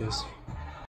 Yes.